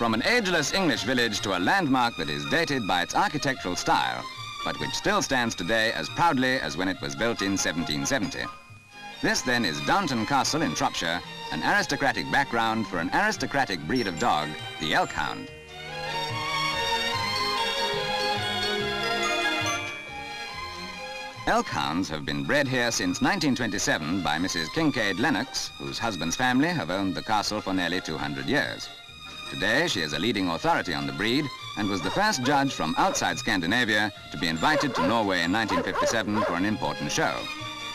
From an ageless English village to a landmark that is dated by its architectural style, but which still stands today as proudly as when it was built in 1770. This then is Downton Castle in Shropshire, an aristocratic background for an aristocratic breed of dog, the Elkhound. Elkhounds have been bred here since 1927 by Mrs. Kincaid Lennox, whose husband's family have owned the castle for nearly 200 years. Today, she is a leading authority on the breed and was the first judge from outside Scandinavia to be invited to Norway in 1957 for an important show.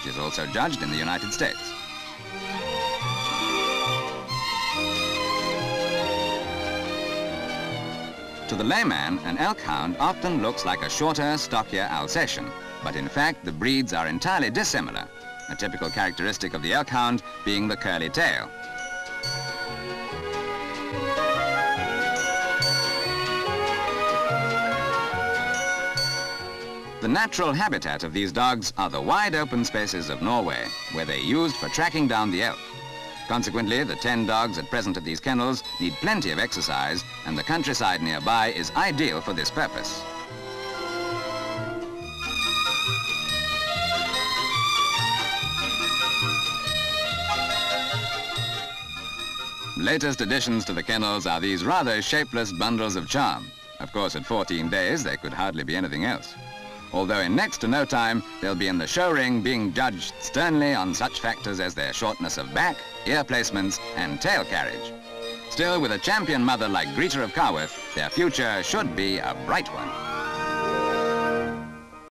She is also judged in the United States. To the layman, an elkhound often looks like a shorter, stockier Alsatian, but in fact the breeds are entirely dissimilar, a typical characteristic of the elkhound being the curly tail. The natural habitat of these dogs are the wide open spaces of Norway, where they're used for tracking down the elk. Consequently, the 10 dogs at present at these kennels need plenty of exercise, and the countryside nearby is ideal for this purpose. Latest additions to the kennels are these rather shapeless bundles of charm. Of course, at 14 days, they could hardly be anything else. Although in next to no time, they'll be in the show ring being judged sternly on such factors as their shortness of back, ear placements, and tail carriage. Still, with a champion mother like Greta of Carworth, their future should be a bright one.